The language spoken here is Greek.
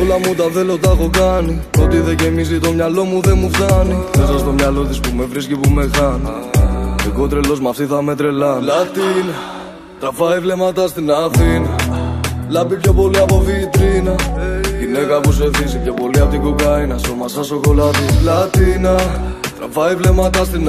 Όλα μου τα θέλω τα έχω κάνει. Ό,τι δεν γεμίζει το μυαλό μου δεν μου φτάνει. Μέσα στο μυαλό της που με βρίσκει που με χάνει. Εγώ τρελός με αυτή θα με τρελάνει. Λατίνα Τραβάει βλέμματα στην Αθήνα. Λάμπει πιο πολύ από βιτρίνα. Γυναίκα που σε θύσει πιο πολύ από την κοκαίνα. Σώμα σαν σοκολάτι. Λατίνα Τραβάει βλέμματα στην